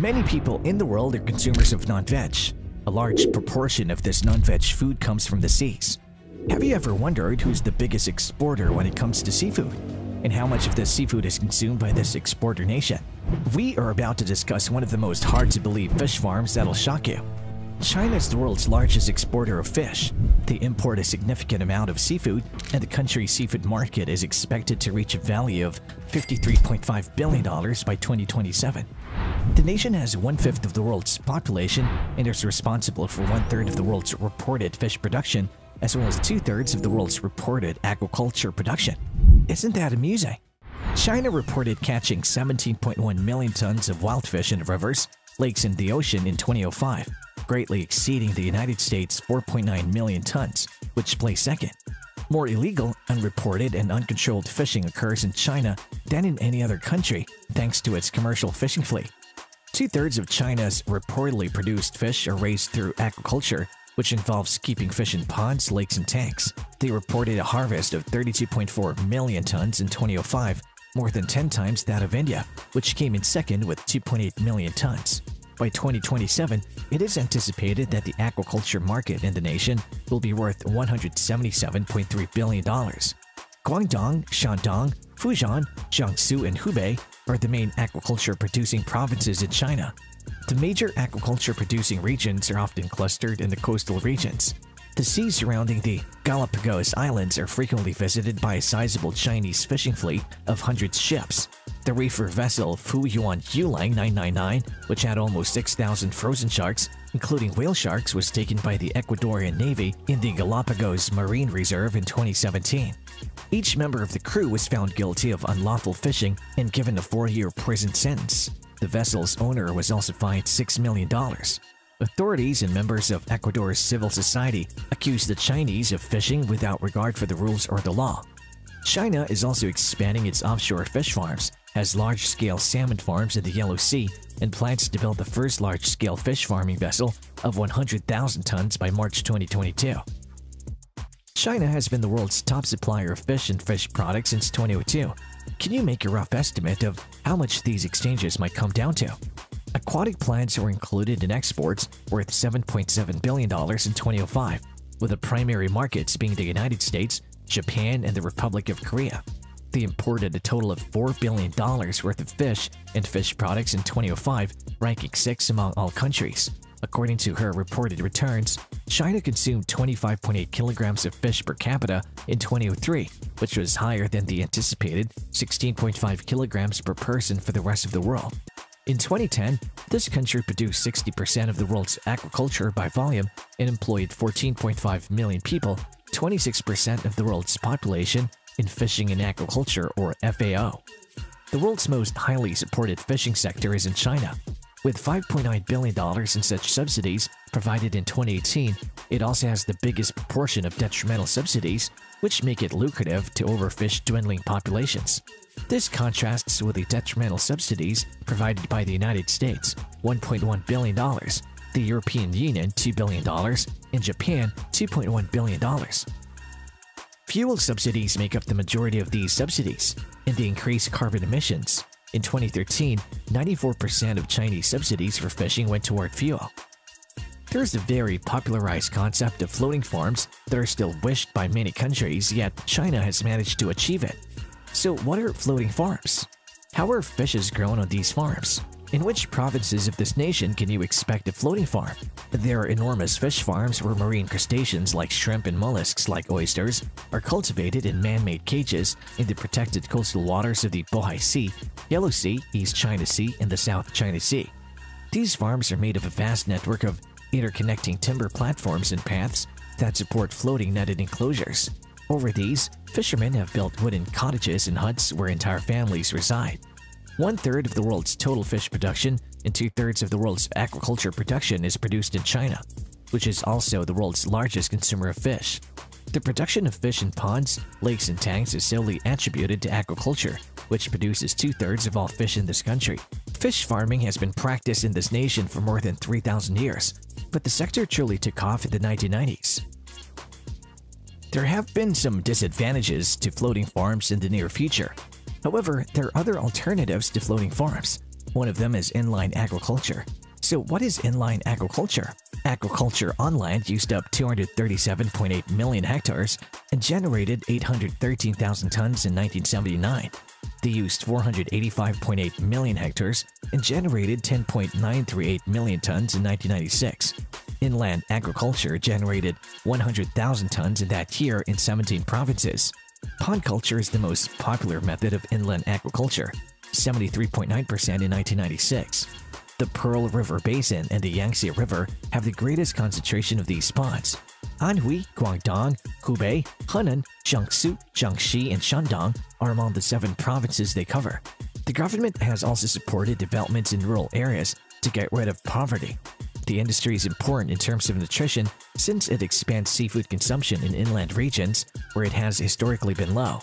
Many people in the world are consumers of non-veg. A large proportion of this non-veg food comes from the seas. Have you ever wondered who's the biggest exporter when it comes to seafood? And how much of this seafood is consumed by this exporter nation? We are about to discuss one of the most hard-to-believe fish farms that'll shock you. China is the world's largest exporter of fish. They import a significant amount of seafood, and the country's seafood market is expected to reach a value of $53.5 billion by 2027. The nation has one-fifth of the world's population and is responsible for one-third of the world's reported fish production, as well as two-thirds of the world's reported aquaculture production. Isn't that amusing? China reported catching 17.1 million tons of wild fish in rivers, lakes, and the ocean in 2005 greatly exceeding the United States' 4.9 million tons, which placed second. More illegal, unreported, and uncontrolled fishing occurs in China than in any other country, thanks to its commercial fishing fleet. Two-thirds of China's reportedly produced fish are raised through aquaculture, which involves keeping fish in ponds, lakes, and tanks. They reported a harvest of 32.4 million tons in 2005, more than 10 times that of India, which came in second with 2.8 million tons. By 2027, it is anticipated that the aquaculture market in the nation will be worth $177.3 billion. Guangdong, Shandong, Fujian, Jiangsu, and Hubei are the main aquaculture producing provinces in China. The major aquaculture producing regions are often clustered in the coastal regions. The seas surrounding the Galapagos Islands are frequently visited by a sizable Chinese fishing fleet of hundreds of ships. The reefer vessel Fu Yuan Yu Leng 999, which had almost 6,000 frozen sharks, including whale sharks, was taken by the Ecuadorian Navy in the Galapagos Marine Reserve in 2017. Each member of the crew was found guilty of unlawful fishing and given a four-year prison sentence. The vessel's owner was also fined $6 million. Authorities and members of Ecuador's civil society accused the Chinese of fishing without regard for the rules or the law. China is also expanding its offshore fish farms, has large-scale salmon farms in the Yellow Sea, and plans to build the first large-scale fish farming vessel of 100,000 tons by March 2022. China has been the world's top supplier of fish and fish products since 2002. Can you make a rough estimate of how much these exchanges might come down to? Aquatic plants were included in exports worth $7.7 billion in 2005, with the primary markets being the United States, Japan, and the Republic of Korea. They imported a total of $4 billion worth of fish and fish products in 2005, ranking 6th among all countries. According to her reported returns, China consumed 25.8 kilograms of fish per capita in 2003, which was higher than the anticipated 16.5 kilograms per person for the rest of the world. In 2010, this country produced 60% of the world's aquaculture by volume and employed 14.5 million people, 26% of the world's population in fishing and aquaculture or FAO. The world's most highly supported fishing sector is in China. With $5.9 billion in such subsidies provided in 2018, it also has the biggest proportion of detrimental subsidies, which make it lucrative to overfish dwindling populations. This contrasts with the detrimental subsidies provided by the United States, $1.1 billion, the European Union, $2 billion, and Japan, $2.1 billion. Fuel subsidies make up the majority of these subsidies, and they increase carbon emissions. In 2013, 94% of Chinese subsidies for fishing went toward fuel. There's a very popularized concept of floating farms that are still wished by many countries, yet China has managed to achieve it. So what are floating farms? How are fishes grown on these farms? In which provinces of this nation can you expect a floating farm? There are enormous fish farms where marine crustaceans like shrimp and mollusks like oysters are cultivated in man-made cages in the protected coastal waters of the Bohai Sea, Yellow Sea, East China Sea, and the South China Sea. These farms are made of a vast network of interconnecting timber platforms and paths that support floating netted enclosures. Over these, fishermen have built wooden cottages and huts where entire families reside. One third of the world's total fish production and two thirds of the world's aquaculture production is produced in China, which is also the world's largest consumer of fish. The production of fish in ponds, lakes, and tanks is solely attributed to aquaculture, which produces two thirds of all fish in this country. Fish farming has been practiced in this nation for more than 3,000 years, but the sector truly took off in the 1990s. There have been some disadvantages to floating farms in the near future, However, there are other alternatives to floating farms. One of them is inland agriculture. So what is inland agriculture? Agriculture on land used up 237.8 million hectares and generated 813,000 tons in 1979. They used 485.8 million hectares and generated 10.938 million tons in 1996. Inland agriculture generated 100,000 tons in that year in 17 provinces. Pond culture is the most popular method of inland aquaculture, 73.9% in 1996. The Pearl River Basin and the Yangtze River have the greatest concentration of these ponds. Anhui, Guangdong, Hubei, Henan, Jiangsu, Jiangxi, and Shandong are among the seven provinces they cover. The government has also supported developments in rural areas to get rid of poverty. The industry is important in terms of nutrition since it expands seafood consumption in inland regions where it has historically been low.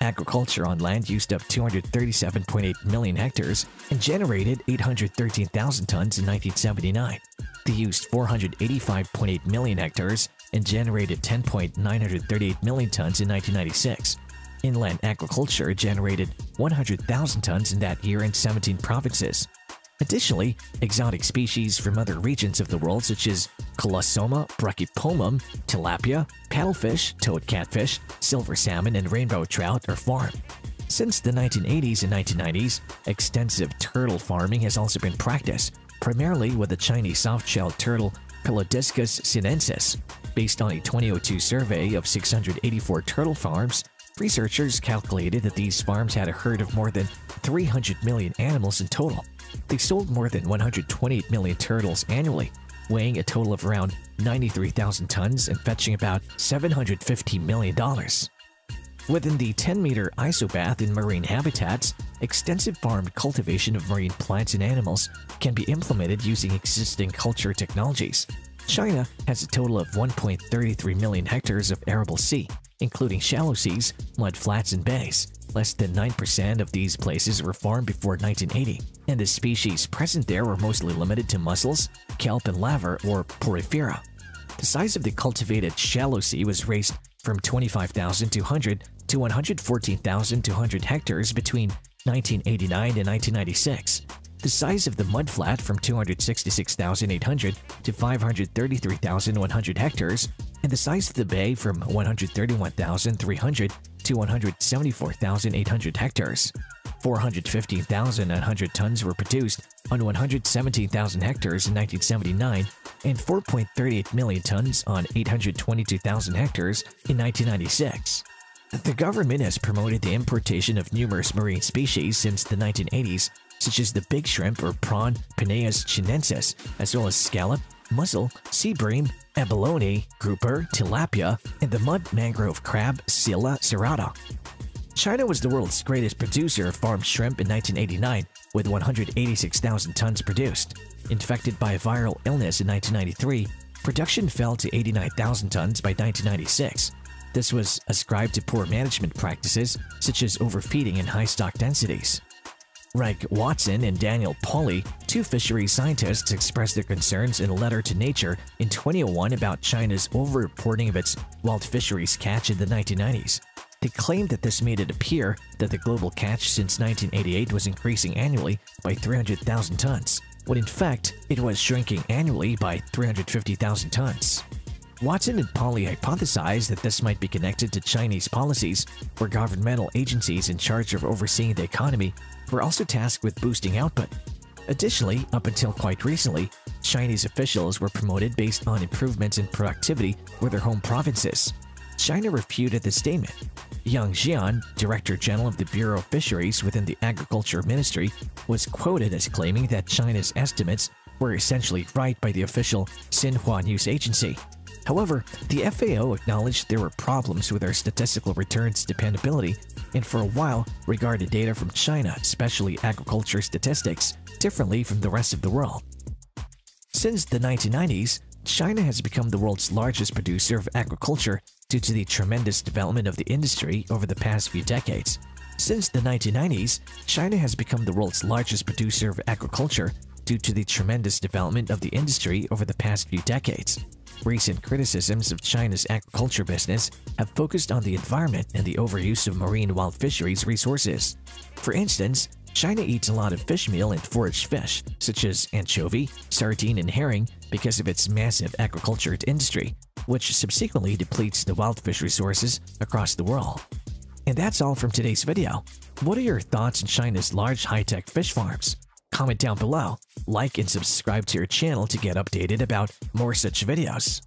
Agriculture on land used up 237.8 million hectares and generated 813,000 tons in 1979. They used 485.8 million hectares and generated 10.938 million tons in 1996. Inland agriculture generated 100,000 tons in that year in 17 provinces. Additionally, exotic species from other regions of the world such as Colossoma, Brachypomum, tilapia, paddlefish, toad catfish, silver salmon, and rainbow trout are farmed. Since the 1980s and 1990s, extensive turtle farming has also been practiced, primarily with the Chinese soft-shelled turtle Pelodiscus sinensis. Based on a 2002 survey of 684 turtle farms, researchers calculated that these farms had a herd of more than 300 million animals in total. They sold more than 128 million turtles annually, weighing a total of around 93,000 tons and fetching about $750 million. Within the 10-meter isobath in marine habitats, extensive farmed cultivation of marine plants and animals can be implemented using existing culture technologies. China has a total of 1.33 million hectares of arable sea, including shallow seas, mud flats, and bays. Less than 9% of these places were farmed before 1980, and the species present there were mostly limited to mussels, kelp, and laver or Porphyra. The size of the cultivated shallow sea was raised from 25,200 to 114,200 hectares between 1989 and 1996. The size of the mudflat from 266,800 to 533,100 hectares, and the size of the bay from 131,300 to 174,800 hectares. 415,100 tons were produced on 117,000 hectares in 1979 and 4.38 million tons on 822,000 hectares in 1996. The government has promoted the importation of numerous marine species since the 1980s, such as the big shrimp or prawn Penaeus chinensis, as well as scallop, mussel, sea bream, abalone, grouper, tilapia, and the mud mangrove crab Scylla serrata. China was the world's greatest producer of farmed shrimp in 1989, with 186,000 tons produced. Infected by a viral illness in 1993, production fell to 89,000 tons by 1996. This was ascribed to poor management practices, such as overfeeding and high stock densities. Reg Watson and Daniel Pauly, two fisheries scientists, expressed their concerns in a letter to Nature in 2001 about China's overreporting of its wild fisheries catch in the 1990s. They claimed that this made it appear that the global catch since 1988 was increasing annually by 300,000 tons, when in fact it was shrinking annually by 350,000 tons. Watson and Pauly hypothesized that this might be connected to Chinese policies, where governmental agencies in charge of overseeing the economy were also tasked with boosting output. Additionally, up until quite recently, Chinese officials were promoted based on improvements in productivity with their home provinces. China refuted the statement. Yang Jian, Director General of the Bureau of Fisheries within the Agriculture Ministry, was quoted as claiming that China's estimates were essentially right by the official Xinhua news agency. However, the FAO acknowledged there were problems with our statistical returns dependability and for a while regarded data from China, especially agriculture statistics, differently from the rest of the world. Since the 1990s, China has become the world's largest producer of agriculture due to the tremendous development of the industry over the past few decades. Since the 1990s, China has become the world's largest producer of agriculture due to the tremendous development of the industry over the past few decades. Recent criticisms of China's agriculture business have focused on the environment and the overuse of marine wild fisheries resources. For instance, China eats a lot of fish meal and foraged fish, such as anchovy, sardine, and herring, because of its massive agriculture industry, which subsequently depletes the wild fish resources across the world. And that's all from today's video. What are your thoughts on China's large high-tech fish farms? Comment down below, like and subscribe to your channel to get updated about more such videos.